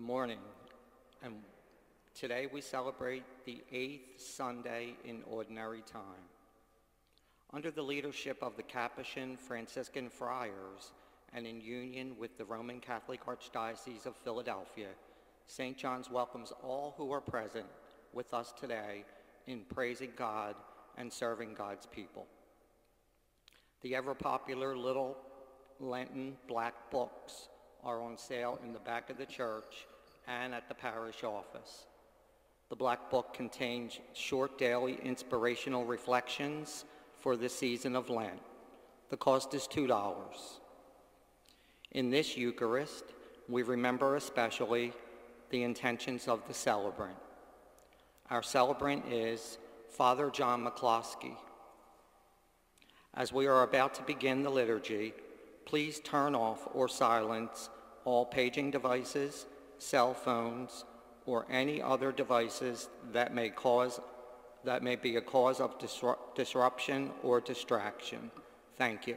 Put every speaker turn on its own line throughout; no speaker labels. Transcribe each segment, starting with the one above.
Good morning. And today we celebrate the eighth Sunday in Ordinary Time. Under the leadership of the Capuchin Franciscan Friars and in union with the Roman Catholic Archdiocese of Philadelphia, St. John's welcomes all who are present with us today in praising God and serving God's people. The ever-popular little Lenten black books are on sale in the back of the church and at the parish office. The Black Book contains short daily inspirational reflections for the season of Lent. The cost is $2. In this Eucharist, we remember especially the intentions of the celebrant. Our celebrant is Father John McCloskey. As we are about to begin the liturgy, please turn off or silence all paging devices, cell phones, or any other devices that may cause that may be a cause of disruption or distraction. Thank you.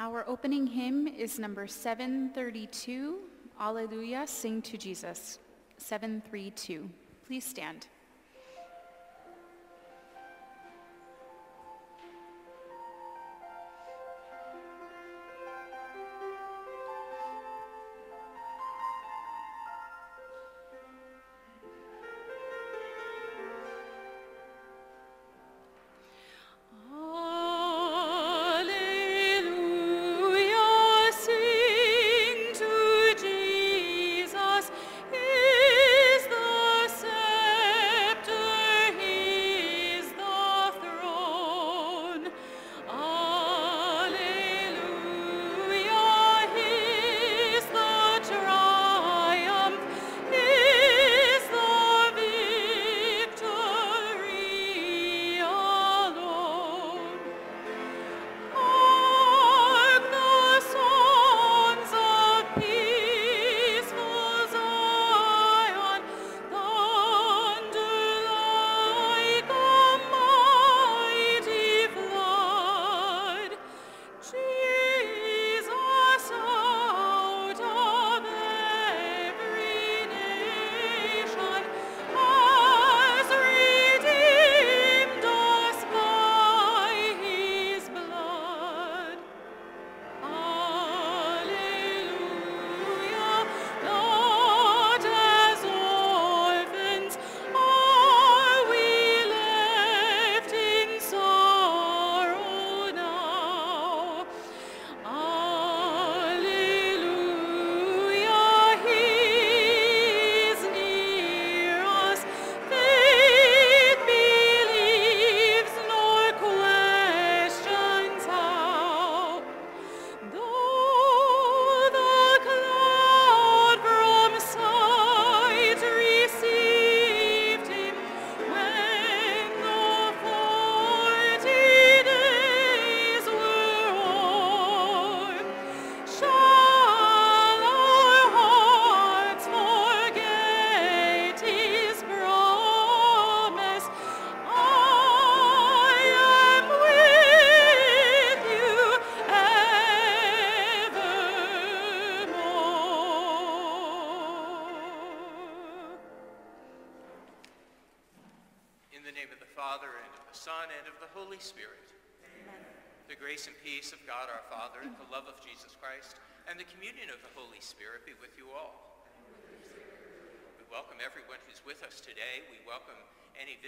Our opening hymn is number 732, Alleluia, Sing to Jesus, 732. Please stand.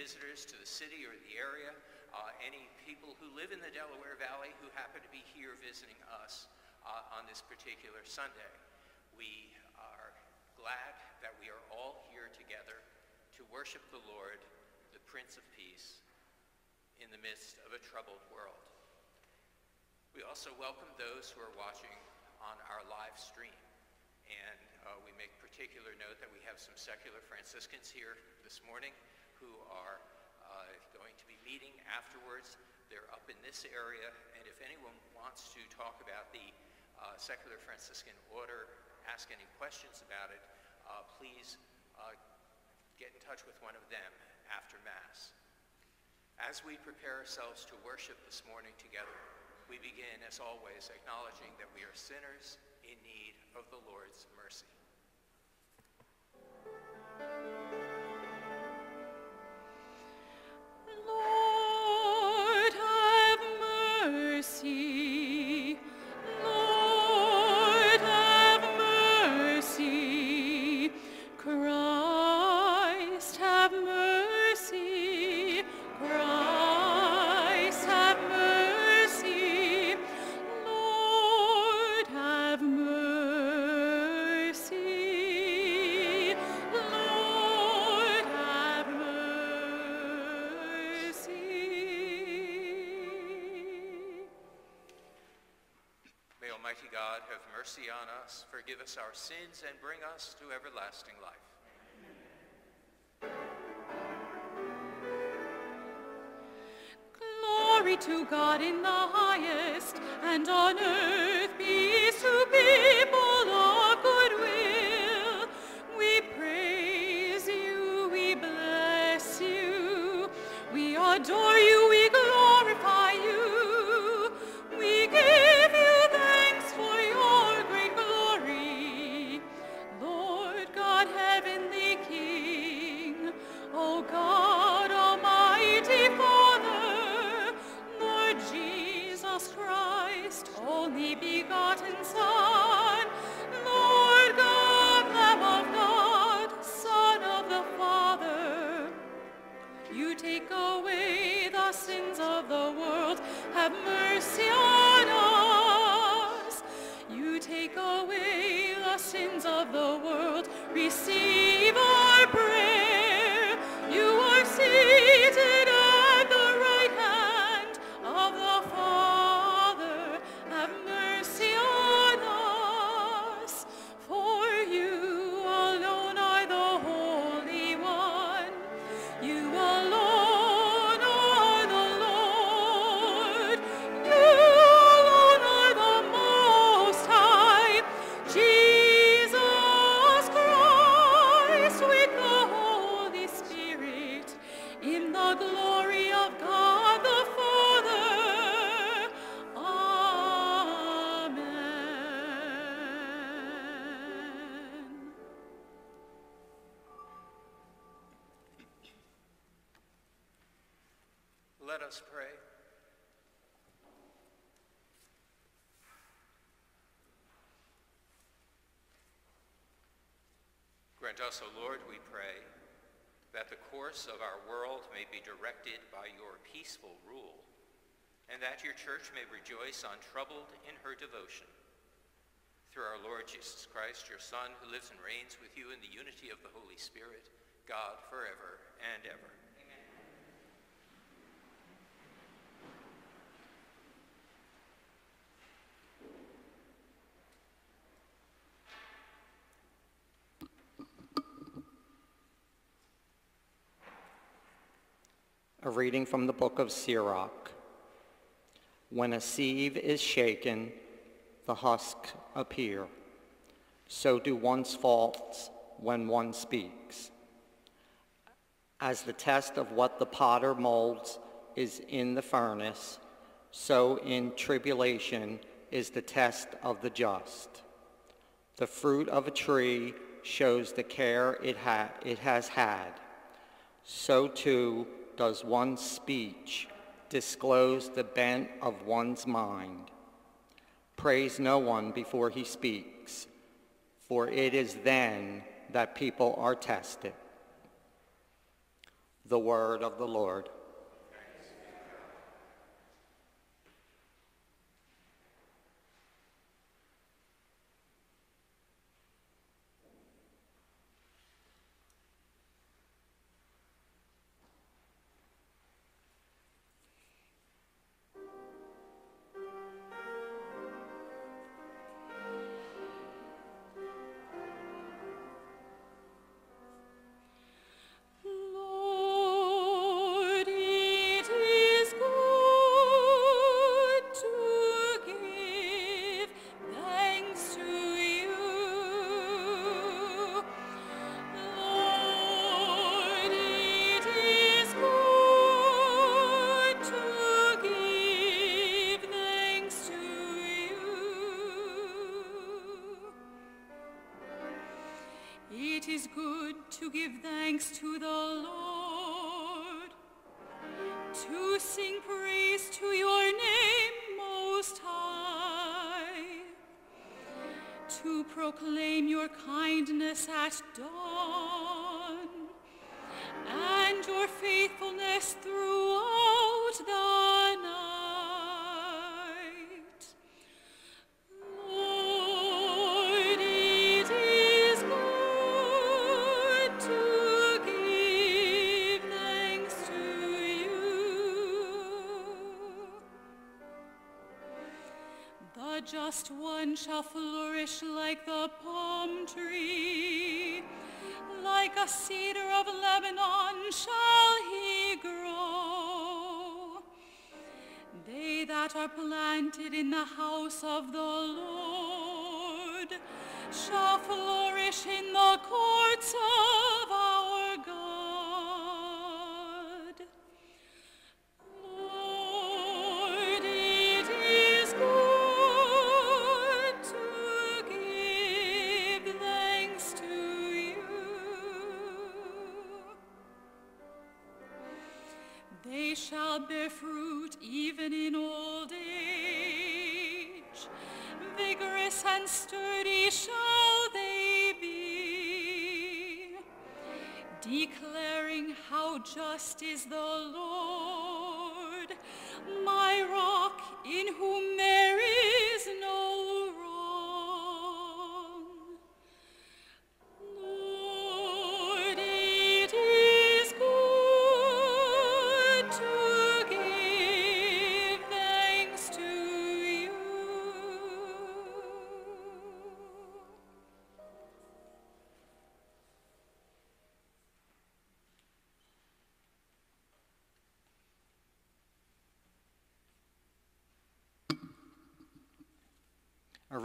Visitors to the city or the area, uh, any people who live in the Delaware Valley who happen to be here visiting us uh, on this particular Sunday. We are glad that we are all here together to worship the Lord, the Prince of Peace, in the midst of a troubled world. We also welcome those who are watching on our live stream. And uh, we make particular note that we have some secular Franciscans here this morning who are uh, going to be meeting afterwards. They're up in this area, and if anyone wants to talk about the uh, secular Franciscan order, ask any questions about it, uh, please uh, get in touch with one of them after Mass. As we prepare ourselves to worship this morning together, we begin, as always, acknowledging that we are sinners in need of the Lord's mercy.
Lord, mercy
on us, forgive us our sins, and bring us to everlasting life.
Glory to God in the highest, and on earth peace to people us
pray. Grant us, O Lord, we pray, that the course of our world may be directed by your peaceful rule, and that your church may rejoice untroubled in her devotion. Through our Lord Jesus Christ, your Son, who lives and reigns with you in the unity of the Holy Spirit, God forever and ever.
A reading from the book of Sirach. When a sieve is shaken, the husks appear. So do one's faults when one speaks. As the test of what the potter molds is in the furnace, so in tribulation is the test of the just. The fruit of a tree shows the care it, ha- it has had. So too does one's speech disclose the bent of one's mind. Praise no one before he speaks, for it is then that people are tested. The word of the Lord.
Give thanks to the Lord, to sing praise to your name, Most High, to proclaim your kindness at dawn, like palm tree, like a cedar of Lebanon shall he grow. They that are planted in the house of the Lord shall flourish in the courts declaring how just is the Lord, my rock in whom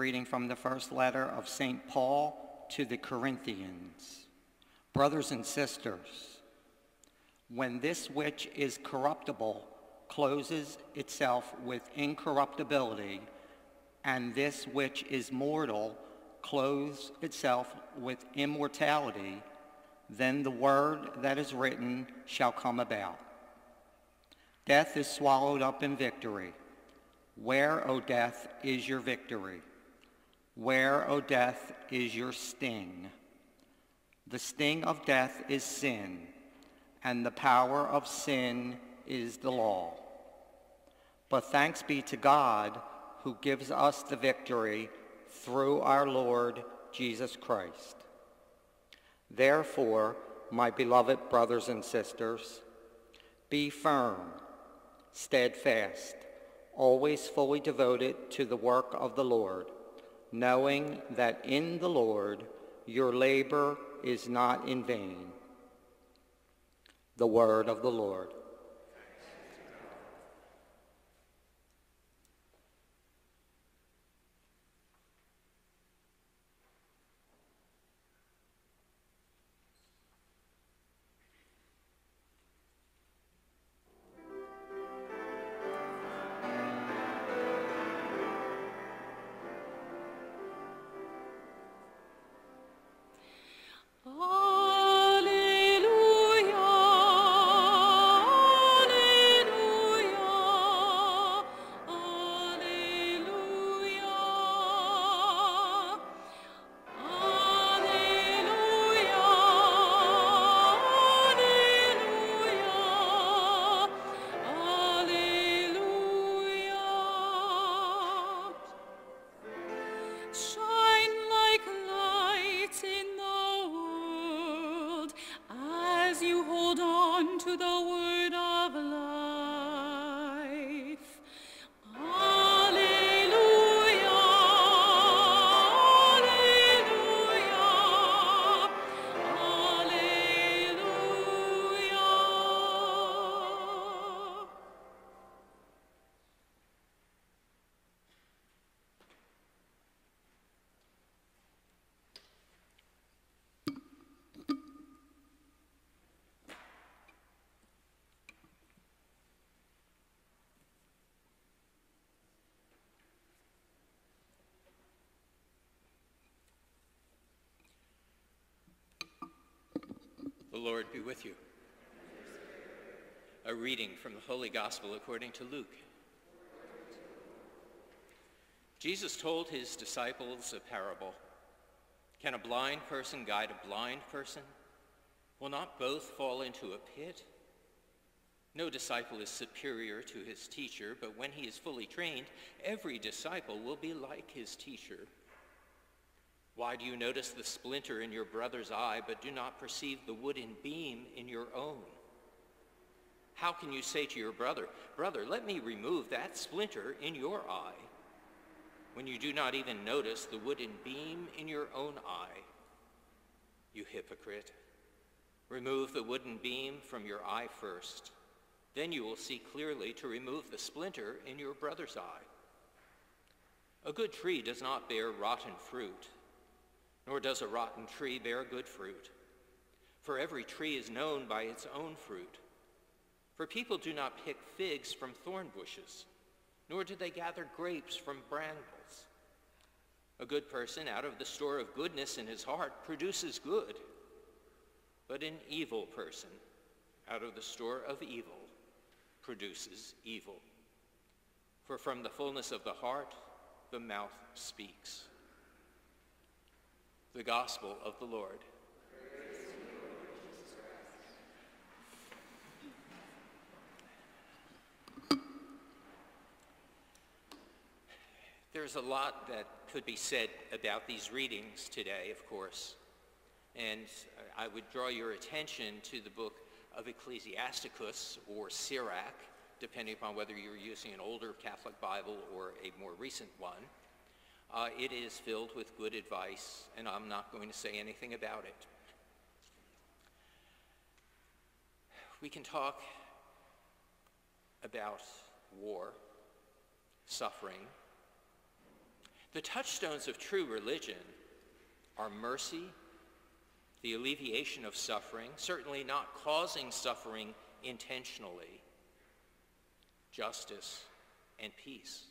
reading from the first letter of St. Paul to the Corinthians. Brothers and sisters, when this which is corruptible closes itself with incorruptibility, and this which is mortal clothes itself with immortality, then the word that is written shall come about. Death is swallowed up in victory. Where, O death, is your victory? Where, O death, is your sting? The sting of death is sin, and the power of sin is the law. But thanks be to God who gives us the victory through our Lord Jesus Christ. Therefore, my beloved brothers and sisters, be firm, steadfast, always fully devoted to the work of the Lord, knowing that in the Lord your labor is not in vain. The word of the Lord.
The Lord be with you. A reading from the Holy Gospel according to Luke. Jesus told his disciples a parable. Can a blind person guide a blind person? Will not both fall into a pit? No disciple is superior to his teacher, but when he is fully trained, every disciple will be like his teacher. Why do you notice the splinter in your brother's eye, but do not perceive the wooden beam in your own? How can you say to your brother, Brother, let me remove that splinter in your eye, when you do not even notice the wooden beam in your own eye? You hypocrite. Remove the wooden beam from your eye first. Then you will see clearly to remove the splinter in your brother's eye. A good tree does not bear rotten fruit, nor does a rotten tree bear good fruit. For every tree is known by its own fruit. For people do not pick figs from thorn bushes, nor do they gather grapes from brambles. A good person out of the store of goodness in his heart produces good, but an evil person out of the store of evil produces evil. For from the fullness of the heart, the mouth speaks the gospel of the Lord. There's a lot that could be said about these readings today, of course, and I would draw your attention to the book of Ecclesiasticus or Sirach, depending upon whether you're using an older Catholic Bible or a more recent one. Uh, it is filled with good advice, and I'm not going to say anything about it. We can talk about war, suffering. The touchstones of true religion are mercy, the alleviation of suffering, certainly not causing suffering intentionally, justice, and peace.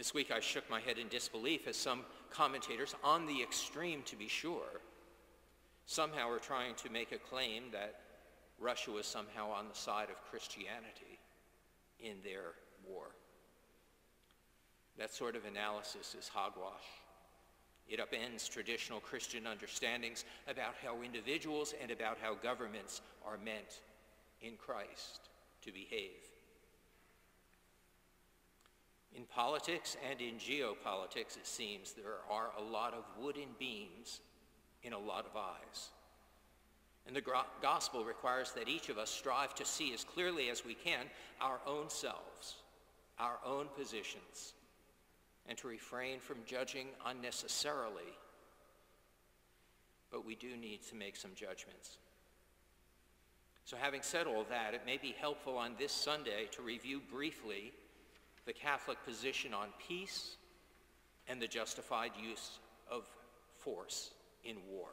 This week I shook my head in disbelief as some commentators, on the extreme to be sure, somehow are trying to make a claim that Russia was somehow on the side of Christianity in their war. That sort of analysis is hogwash. It upends traditional Christian understandings about how individuals and about how governments are meant in Christ to behave. In politics and in geopolitics, it seems, there are a lot of wooden beams in a lot of eyes. And the gospel requires that each of us strive to see as clearly as we can our own selves, our own positions, and to refrain from judging unnecessarily. But we do need to make some judgments. So having said all that, it may be helpful on this Sunday to review briefly the Catholic position on peace and the justified use of force in war.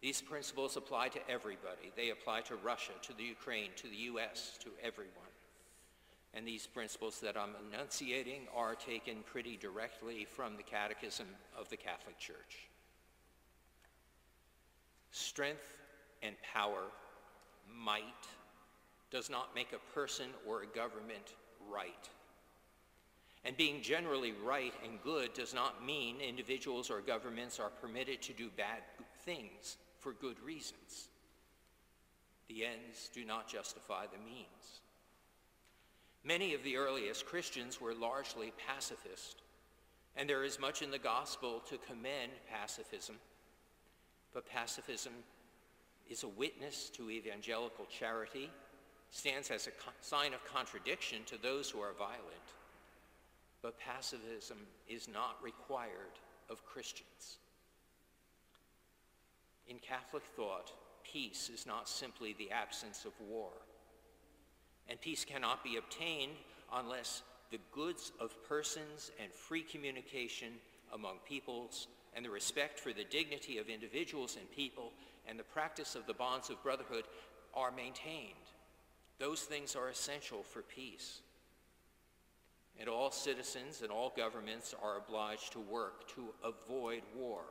These principles apply to everybody. They apply to Russia, to the Ukraine, to the U.S., to everyone. And these principles that I'm enunciating are taken pretty directly from the Catechism of the Catholic Church. Strength and power, might, does not make a person or a government right. And being generally right and good does not mean individuals or governments are permitted to do bad things for good reasons. The ends do not justify the means. Many of the earliest Christians were largely pacifist, and there is much in the gospel to commend pacifism. But pacifism is a witness to evangelical charity stands as a sign of contradiction to those who are violent. But pacifism is not required of Christians. In Catholic thought, peace is not simply the absence of war. And peace cannot be obtained unless the goods of persons and free communication among peoples and the respect for the dignity of individuals and people and the practice of the bonds of brotherhood are maintained. Those things are essential for peace. And all citizens and all governments are obliged to work to avoid war.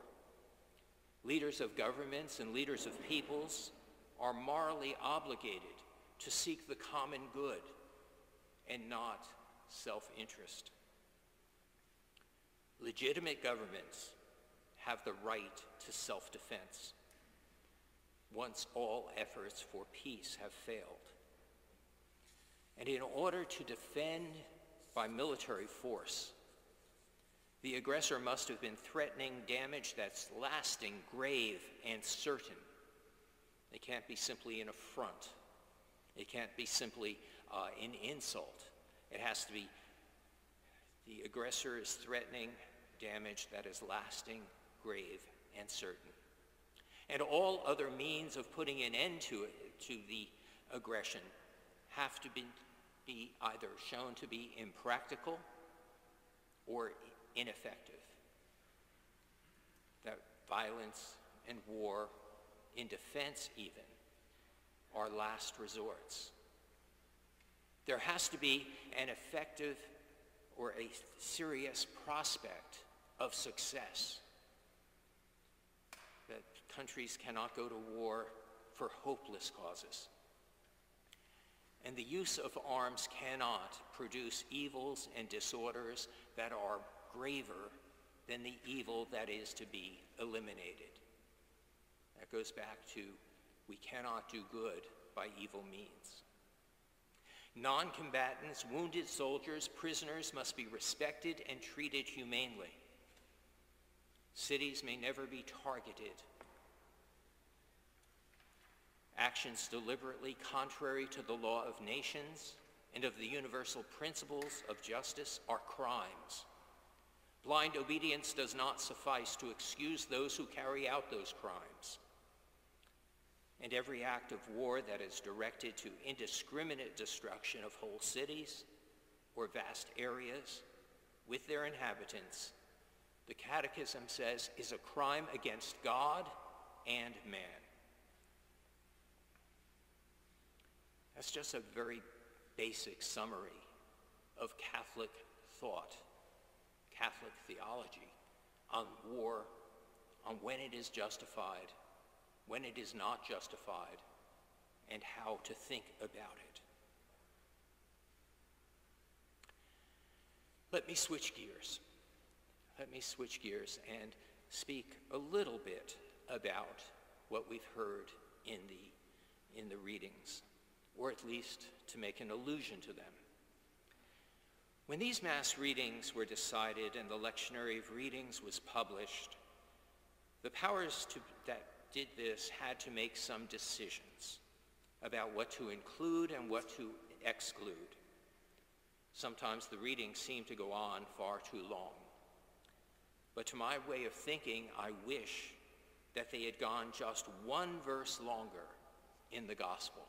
Leaders of governments and leaders of peoples are morally obligated to seek the common good and not self-interest. Legitimate governments have the right to self-defense once all efforts for peace have failed. And in order to defend by military force, the aggressor must have been threatening damage that's lasting, grave, and certain. It can't be simply an affront. It can't be simply uh, an insult. It has to be the aggressor is threatening damage that is lasting, grave, and certain. And all other means of putting an end to it, to the aggression, have to be, be either shown to be impractical or ineffective. That violence and war, in defense even, are last resorts. There has to be an effective or a serious prospect of success. That countries cannot go to war for hopeless causes. And the use of arms cannot produce evils and disorders that are graver than the evil that is to be eliminated. That goes back to we cannot do good by evil means. Non-combatants, wounded soldiers, prisoners must be respected and treated humanely. Cities may never be targeted. Actions deliberately contrary to the law of nations and of the universal principles of justice are crimes. Blind obedience does not suffice to excuse those who carry out those crimes. And every act of war that is directed to indiscriminate destruction of whole cities or vast areas with their inhabitants, the Catechism says, is a crime against God and man. That's just a very basic summary of Catholic thought. Catholic theology on war, on when it is justified, when it is not justified, and how to think about it. Let me switch gears. Let me switch gears and speak a little bit about what we've heard in the, in the readings, or at least to make an allusion to them. When these Mass readings were decided and the lectionary of readings was published, the powers to, that did this had to make some decisions about what to include and what to exclude. Sometimes the readings seemed to go on far too long. But to my way of thinking, I wish that they had gone just one verse longer in the gospel.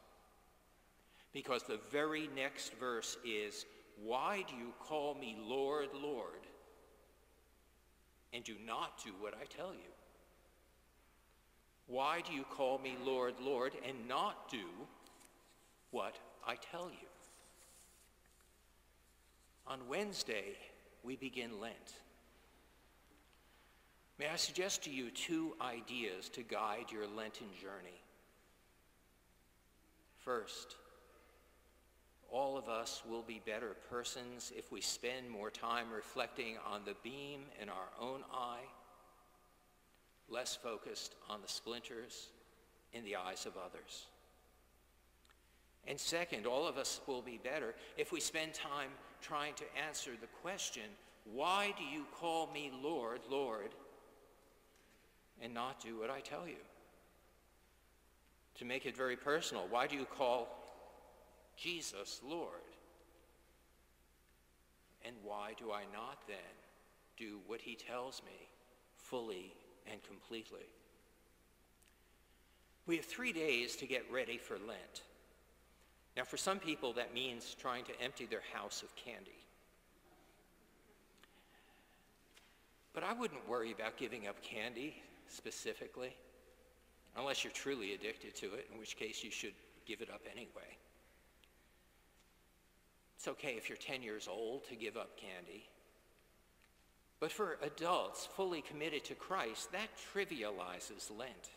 Because the very next verse is, why do you call me Lord, Lord, and do not do what I tell you? Why do you call me Lord, Lord, and not do what I tell you? On Wednesday, we begin Lent. May I suggest to you two ideas to guide your Lenten journey. First, all of us will be better persons if we spend more time reflecting on the beam in our own eye, less focused on the splinters in the eyes of others. And second, all of us will be better if we spend time trying to answer the question, why do you call me Lord, Lord, and not do what I tell you? To make it very personal, why do you call Jesus Lord? And why do I not then do what he tells me fully and completely? We have three days to get ready for Lent. Now, for some people, that means trying to empty their house of candy. But I wouldn't worry about giving up candy specifically, unless you're truly addicted to it, in which case you should give it up anyway. It's okay if you're 10 years old to give up candy. But for adults fully committed to Christ, that trivializes Lent.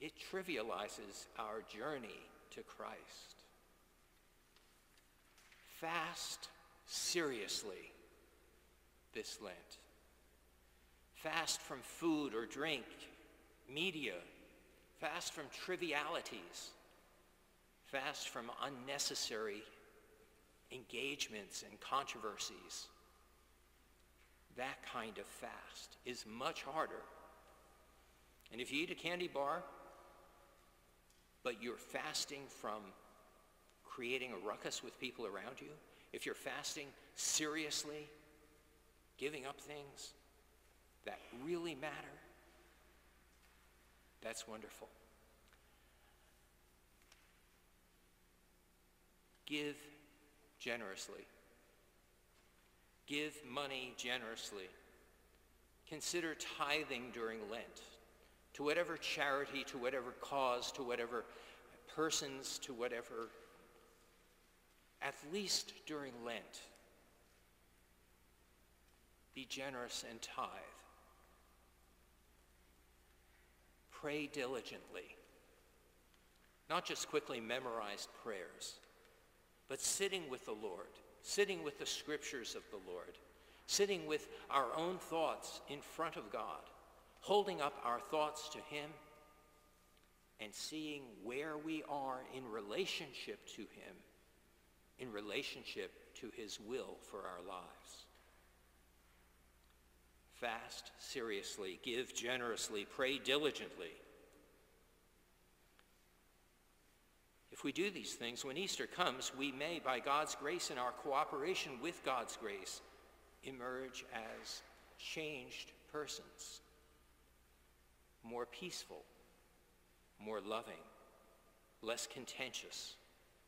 It trivializes our journey to Christ. Fast seriously this Lent. Fast from food or drink, media, fast from trivialities, fast from unnecessary engagements and controversies. That kind of fast is much harder. And if you eat a candy bar, but you're fasting from creating a ruckus with people around you, if you're fasting seriously, giving up things that really matter, that's wonderful. Give generously. Give money generously. Consider tithing during Lent to whatever charity, to whatever cause, to whatever persons, to whatever, at least during Lent. Be generous and tithe. Pray diligently. Not just quickly memorized prayers, but sitting with the Lord, sitting with the scriptures of the Lord, sitting with our own thoughts in front of God, holding up our thoughts to him and seeing where we are in relationship to him, in relationship to his will for our lives. Fast seriously, give generously, pray diligently. If we do these things, when Easter comes, we may, by God's grace and our cooperation with God's grace, emerge as changed persons, more peaceful, more loving, less contentious,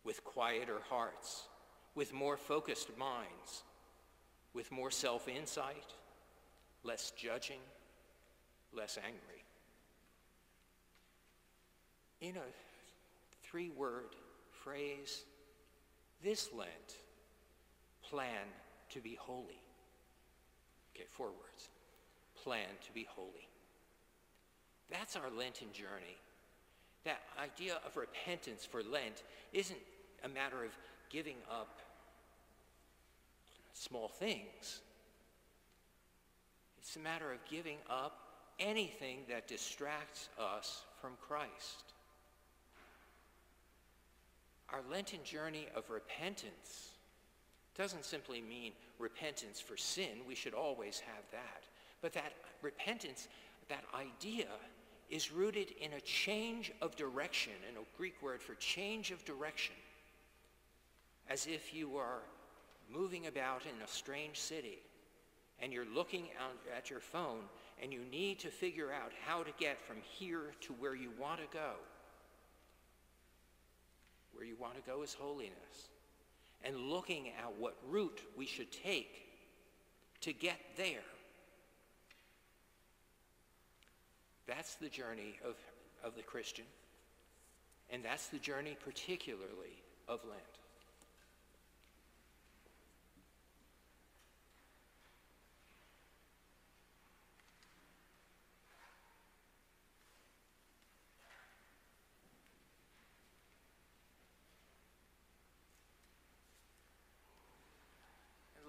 with quieter hearts, with more focused minds, with more self-insight, less judging, less angry. In a three-word phrase, this Lent, plan to be holy. Okay, four words. Plan to be holy. That's our Lenten journey. That idea of repentance for Lent isn't a matter of giving up small things. It's a matter of giving up anything that distracts us from Christ. Our Lenten journey of repentance doesn't simply mean repentance for sin. We should always have that. But that repentance, that idea, is rooted in a change of direction, and a Greek word for change of direction. As if you are moving about in a strange city and you're looking at your phone and you need to figure out how to get from here to where you want to go. Where you want to go is holiness. And looking at what route we should take to get there. That's the journey of, of the Christian. And that's the journey particularly of Lent.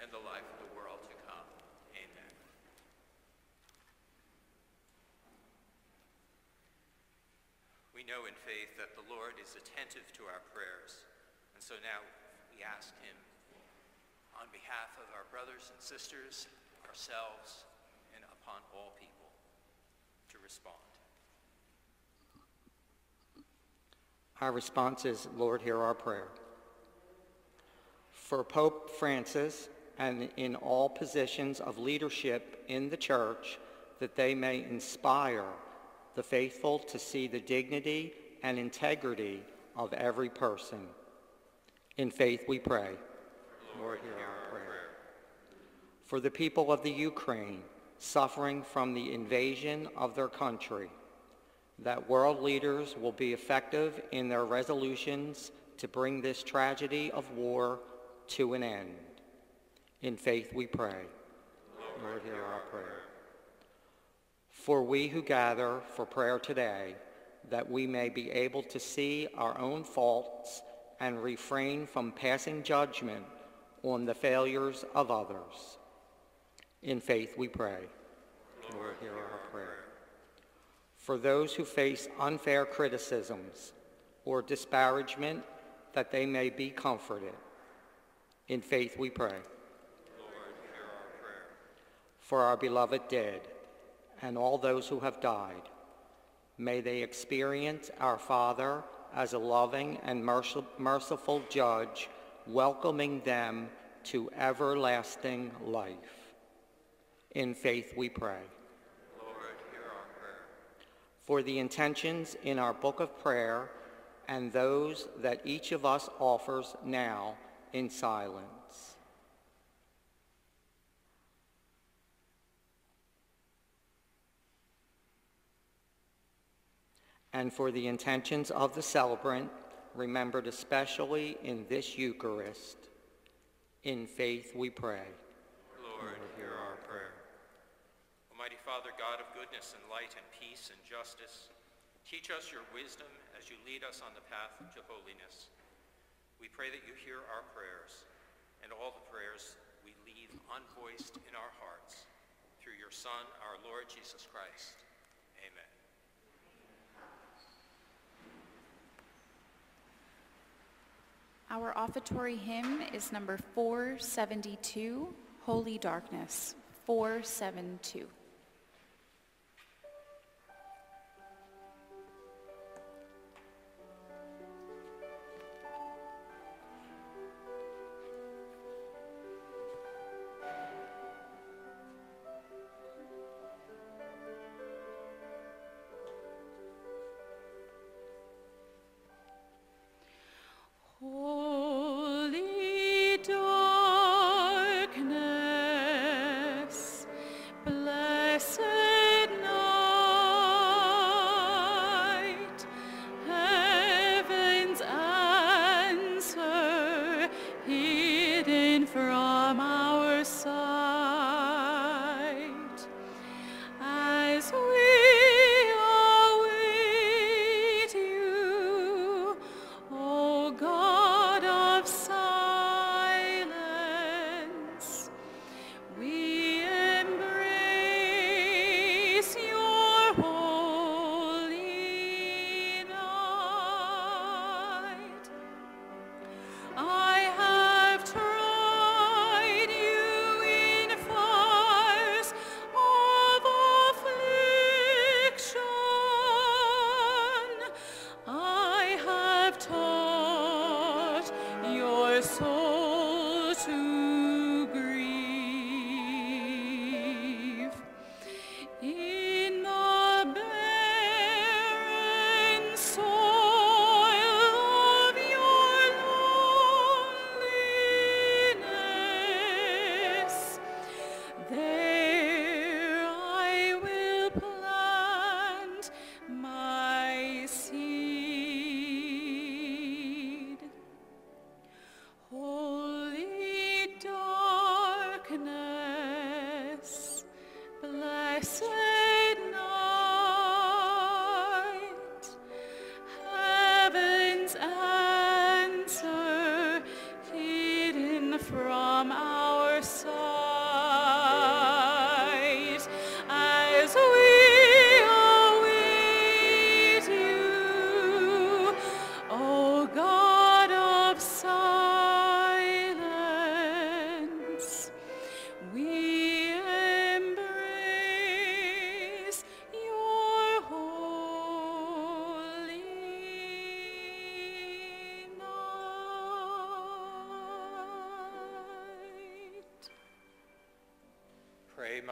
and the life of the world to come. Amen. We know in faith that the Lord is attentive to our prayers, and so now we ask him on behalf of our brothers and sisters, ourselves, and upon all people to respond.
Our response is, Lord, hear our prayer. For Pope Francis and in all positions of leadership in the church, that they may inspire the faithful to see the dignity and integrity of every person. In faith we pray. Lord, hear our prayer. For the people of the Ukraine suffering from the invasion of their country, that world leaders will be effective in their resolutions to bring this tragedy of war to an end. In faith we pray. Lord, hear our prayer. For we who gather for prayer today, that we may be able to see our own faults and refrain from passing judgment on the failures of others. In faith we pray. Lord, hear our prayer. For those who face unfair criticisms or disparagement, that they may be comforted. In faith we pray.
Lord, hear our prayer.
For our beloved dead and all those who have died, may they experience our Father as a loving and merciful judge, welcoming them to everlasting life. In faith we pray.
Lord, hear our prayer.
For the intentions in our book of prayer and those that each of us offers now in silence. And for the intentions of the celebrant, remembered especially in this Eucharist. In faith we pray.
Lord, hear our prayer. Almighty Father, God of goodness and light and peace and justice, teach us your wisdom as you lead us on the path to holiness. We pray that you hear our prayers and all the prayers we leave unvoiced in our hearts. Through your Son, our Lord Jesus Christ. Amen.
Our offertory hymn is number 472, Holy Darkness, 472.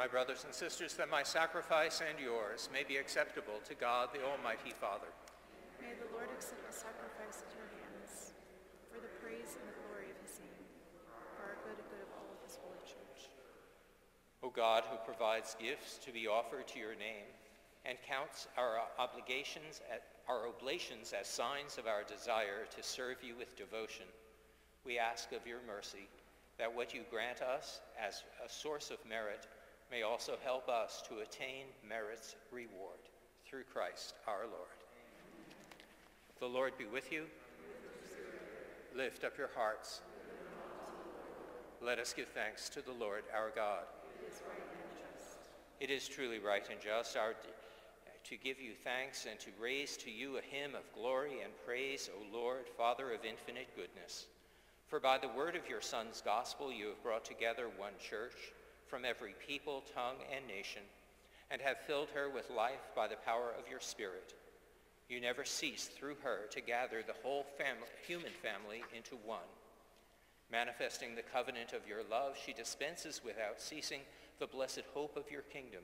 My brothers and sisters, that my sacrifice and yours may be acceptable to God, the Almighty Father.
May the Lord accept the sacrifice at your hands for the praise and the glory of his name, for our good and good of all of his holy church.
O God, who provides gifts to be offered to your name and counts our obligations, at, our oblations as signs of our desire to serve you with devotion, we ask of your mercy that what you grant us as a source of merit may also help us to attain merit's reward through Christ our Lord. The Lord be with you. Lift up your hearts. Let us give thanks to the Lord our God. It is truly right and just our, to give you thanks and to raise to you a hymn of glory and praise, O Lord, Father of infinite goodness. For by the word of your Son's gospel you have brought together one church from every people, tongue, and nation, and have filled her with life by the power of your Spirit. You never cease through her to gather the whole family, human family into one. Manifesting the covenant of your love, she dispenses without ceasing the blessed hope of your kingdom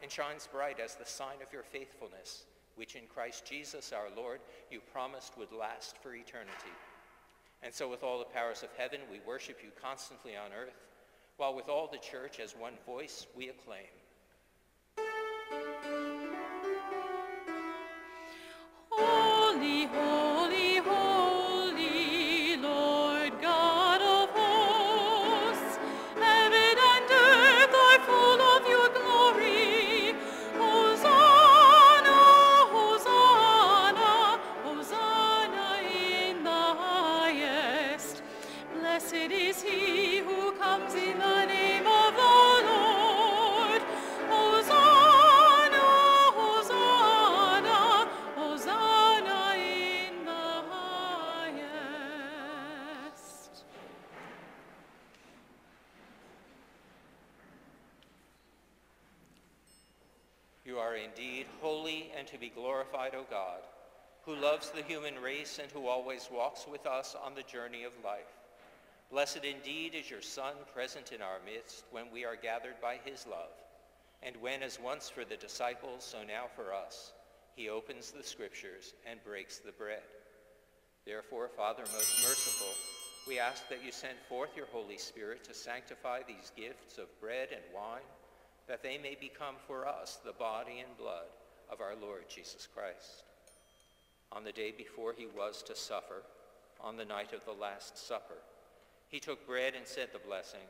and shines bright as the sign of your faithfulness, which in Christ Jesus our Lord you promised would last for eternity. And so with all the powers of heaven we worship you constantly on earth, while with all the church as one voice we acclaim.
The
human race and who always walks with us on the journey of life. Blessed indeed is your Son present in our midst when we are gathered by his love, and when, as once for the disciples, so now for us, he opens the scriptures and breaks the bread. Therefore, Father most merciful, we ask that you send forth your Holy Spirit to sanctify these gifts of bread and wine, that they may become for us the body and blood of our Lord Jesus Christ. On the day before he was to suffer, on the night of the Last Supper, he took bread and said the blessing,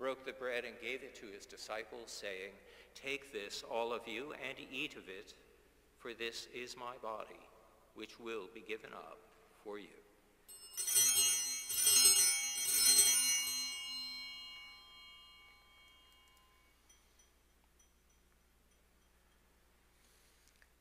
broke the bread and gave it to his disciples, saying, Take this, all of you, and eat of it, for this is my body, which will be given up for you.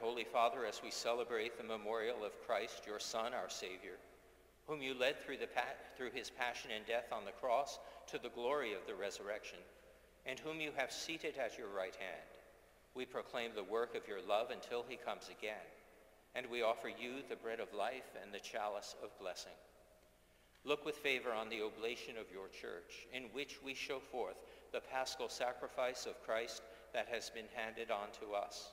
Holy Father, as we celebrate the memorial of Christ, your Son, our Savior, whom you led through, through his passion and death on the cross to the glory of the resurrection, and whom you have seated at your right hand, we proclaim the work of your love until he comes again, and we offer you the bread of life and the chalice of blessing. Look with favor on the oblation of your church, in which we show forth the paschal sacrifice of Christ that has been handed on to us.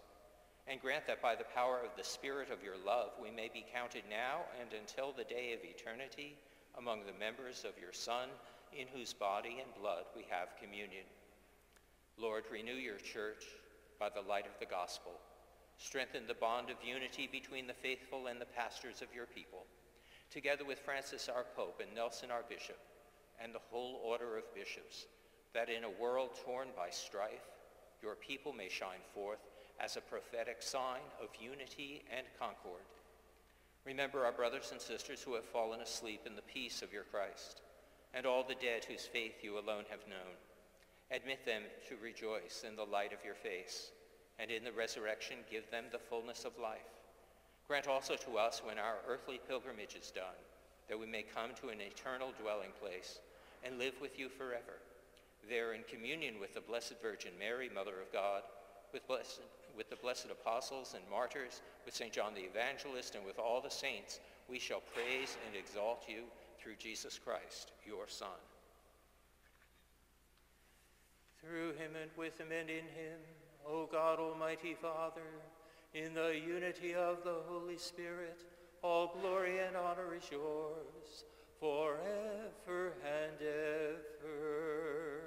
And grant that by the power of the Spirit of your love we may be counted now and until the day of eternity among the members of your Son, in whose body and blood we have communion. Lord, renew your church by the light of the gospel. Strengthen the bond of unity between the faithful and the pastors of your people, together with Francis our Pope and Nelson our Bishop, and the whole order of bishops, that in a world torn by strife, your people may shine forth as a prophetic sign of unity and concord. Remember our brothers and sisters who have fallen asleep in the peace of your Christ, and all the dead whose faith you alone have known. Admit them to rejoice in the light of your face, and in the resurrection give them the fullness of life. Grant also to us, when our earthly pilgrimage is done, that we may come to an eternal dwelling place and live with you forever, there in communion with the Blessed Virgin Mary, Mother of God, with, blessed, with the blessed apostles and martyrs, with St. John the Evangelist, and with all the saints, we shall praise and exalt you through Jesus Christ, your Son. Through him and with him and in him, O God, Almighty Father, in the unity of the Holy Spirit, all glory and honor is yours forever and ever.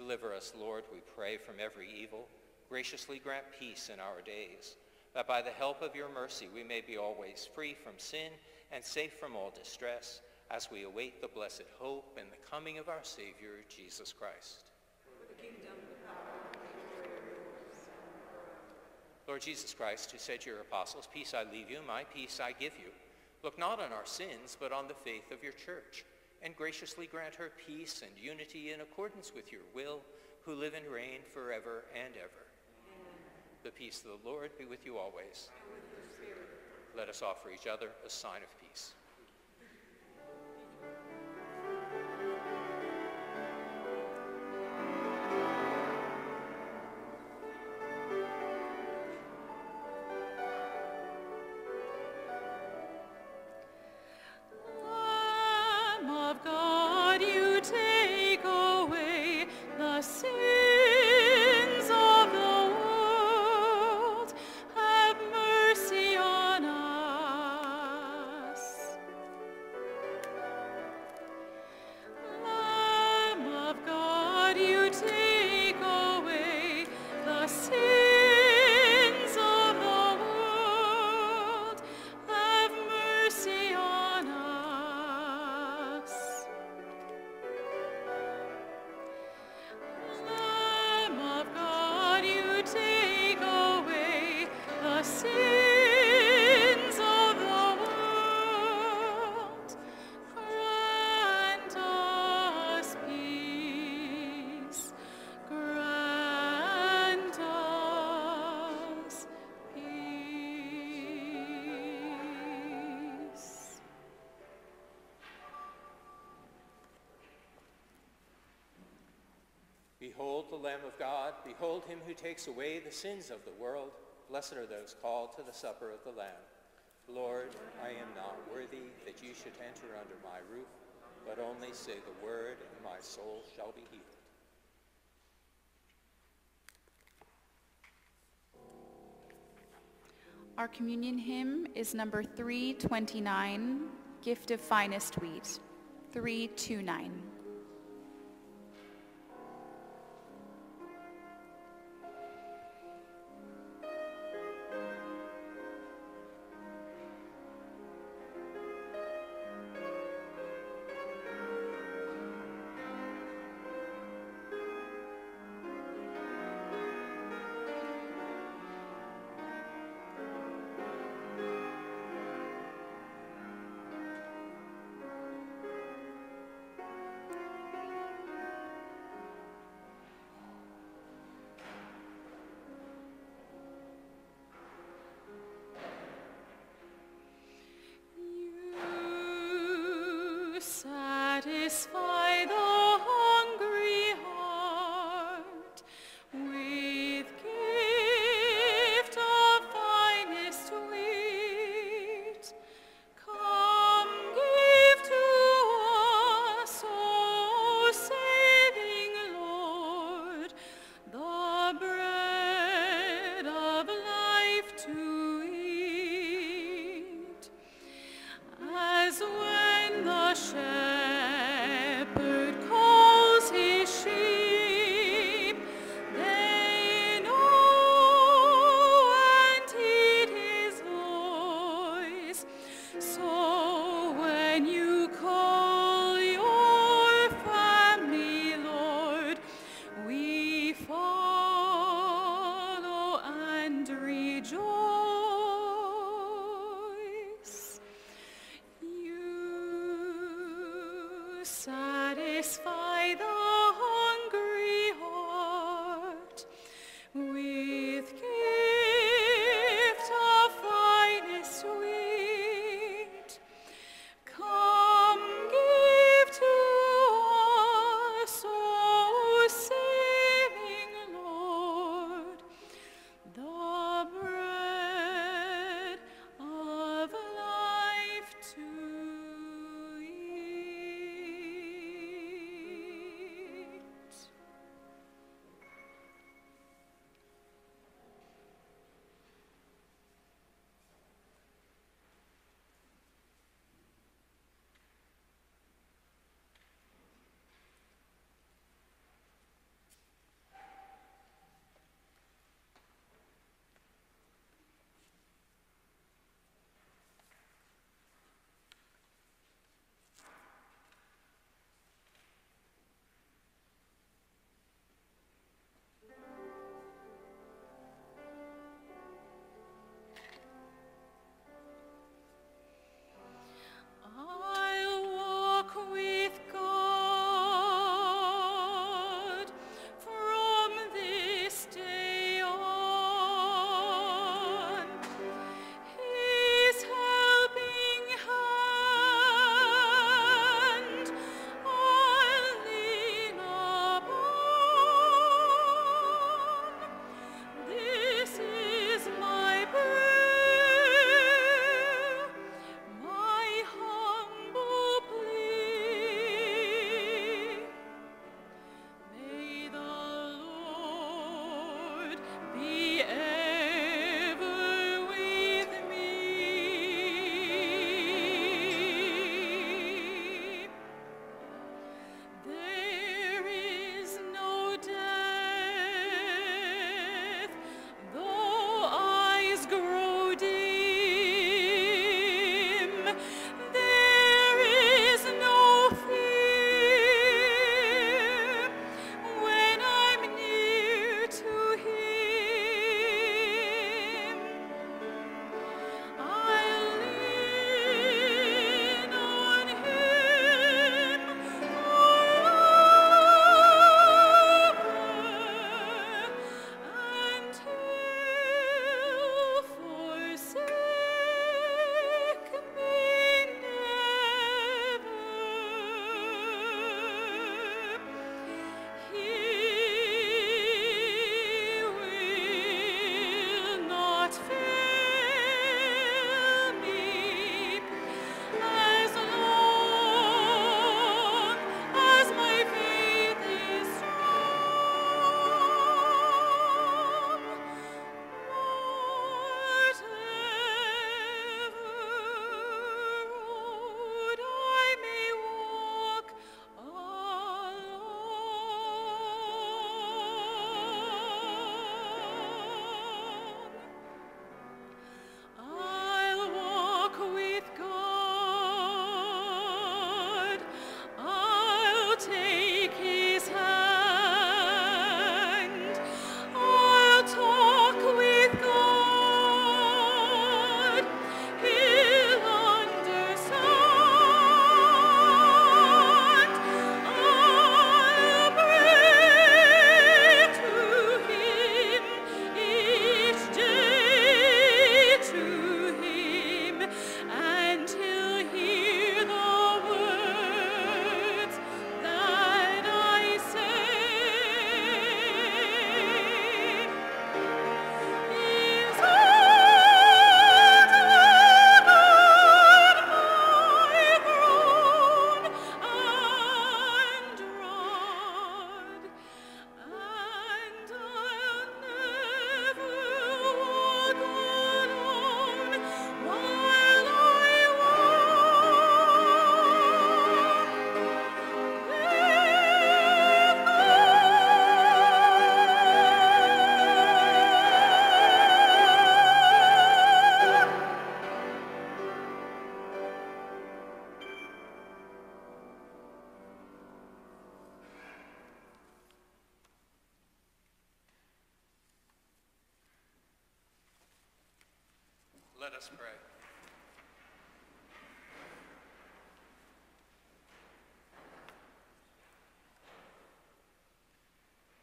Deliver us, Lord, we pray, from every evil. Graciously grant peace in our days, that by the help of your mercy we may be always free from sin and safe from all distress, as we await the blessed hope and the coming of our Savior, Jesus Christ. Lord Jesus Christ, who said to your apostles, Peace I leave you, my peace I give you. Look not on our sins, but on the faith of your church, and graciously grant her peace and unity in accordance with your will, who live and reign forever and ever. The peace of the Lord be with you always. Let us offer each other a sign of peace. Behold the Lamb of God. Behold him who takes away the sins of the world. Blessed are those called to the supper of the Lamb. Lord, I am not worthy that you should enter under my roof, but only say the word, and my soul shall be healed.
Our communion hymn is number 329, Gift of Finest Wheat. 329.
Satisfy the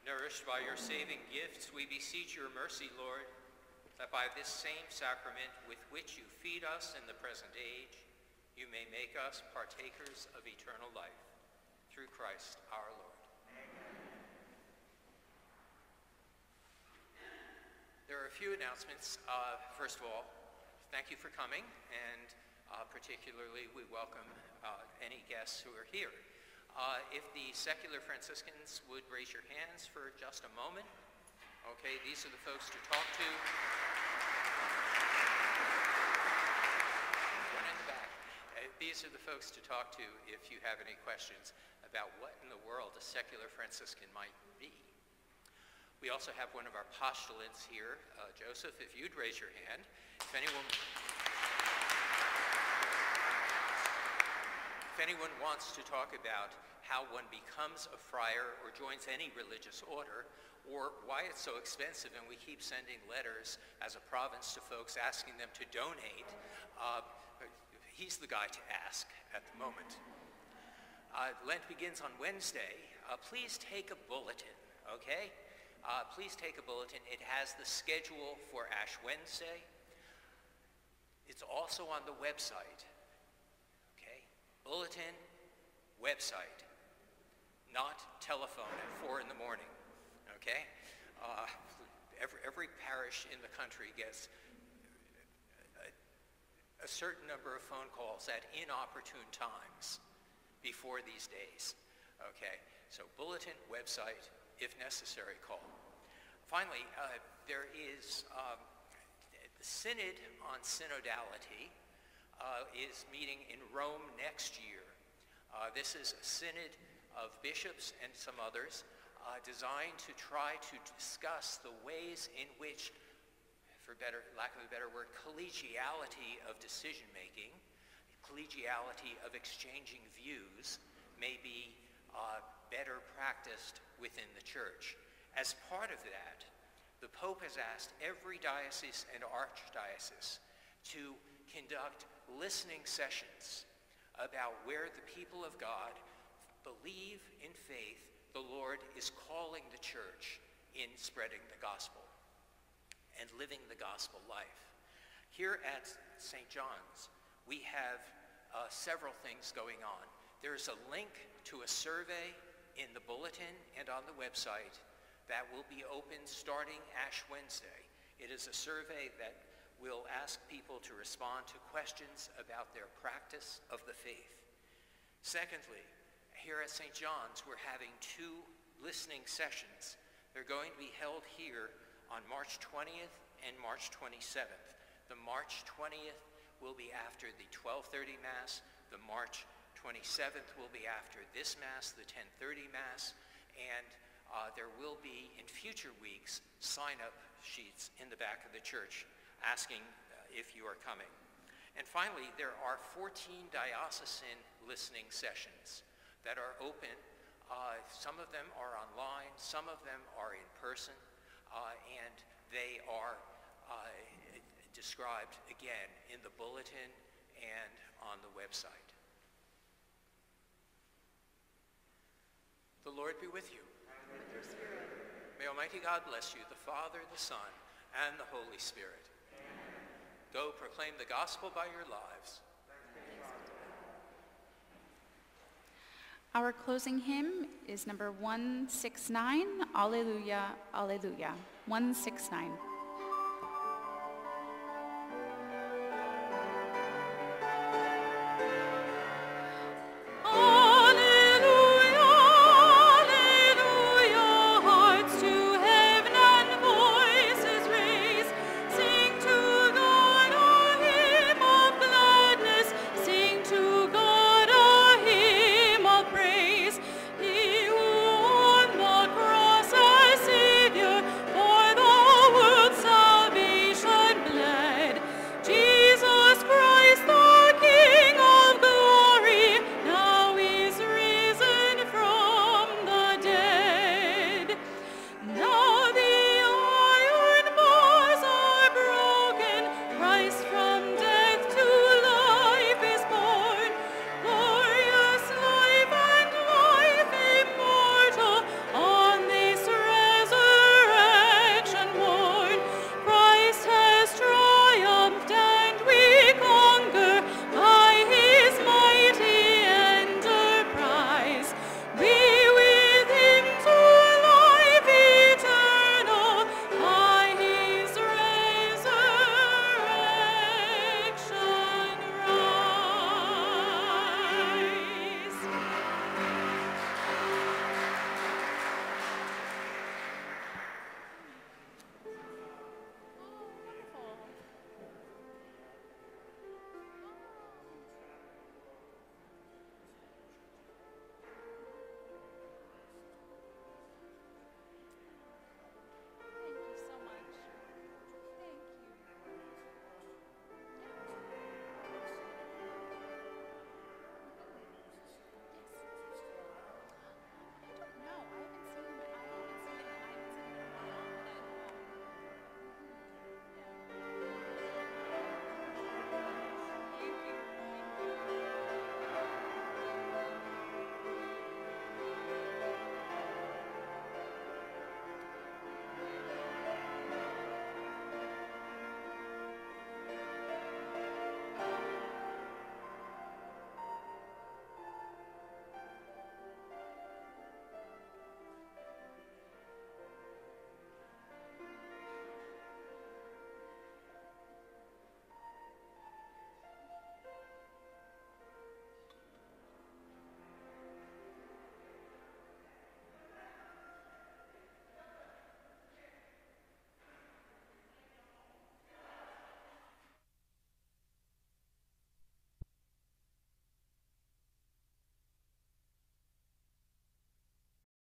Nourished by your saving gifts, we beseech your mercy, Lord, that by this same sacrament with which you feed us in the present age, you may make us partakers of eternal life. Through Christ our Lord. There are a few announcements. Uh, first of all, thank you for coming, and uh, particularly we welcome uh, any guests who are here. Uh, if the secular Franciscans would raise your hands for just a moment. Okay, these are the folks to talk to. One in the back. Uh, these are the folks to talk to if you have any questions about what in the world a secular Franciscan might be. We also have one of our postulants here, uh, Joseph, if you'd raise your hand. If anyone, if anyone wants to talk about how one becomes a friar or joins any religious order, or why it's so expensive and we keep sending letters as a province to folks asking them to donate, uh, he's the guy to ask at the moment. Uh, Lent begins on Wednesday. Uh, please take a bulletin, okay? Uh, please take a bulletin. It has the schedule for Ash Wednesday. It's also on the website? Bulletin, website, not telephone at 4 in the morning, okay? Uh, every, every parish in the country gets a, a certain number of phone calls at inopportune times before these days. Okay, so bulletin, website, if necessary, call. Finally, uh, there is um, the Synod on Synodality is meeting in Rome next year. Uh, this is a synod of bishops and some others uh, designed to try to discuss the ways in which, for better, lack of a better word, collegiality of decision making collegiality of exchanging views may be uh, better practiced within the church. As part of that, the Pope has asked every diocese and archdiocese to conduct listening sessions about where the people of God believe in faith the Lord is calling the church in spreading the gospel and living the gospel life. Here at St. John's, we have uh, several things going on. There's a link to a survey in the bulletin and on the website that will be open starting Ash Wednesday. It is a survey that will ask people to respond to questions about their practice of the faith. Secondly, here at St. John's, we're having two listening sessions. They're going to be held here on March 20th and March 27th. The March 20th will be after the 1230 Mass. The March 27th will be after this Mass, the 1030 Mass. And uh, there will be, in future weeks, sign-up sheets in the back of the church asking uh, if you are coming. And finally, there are 14 diocesan listening sessions that are open. Uh, some of them are online, some of them are in person, uh, and they are uh, described again in the bulletin and on the website. The Lord be with you. And with your spirit. May Almighty God bless you, the Father, the Son, and the Holy Spirit. Go proclaim the gospel by your lives.
Our closing hymn is number 169, Alleluia, Alleluia, 169.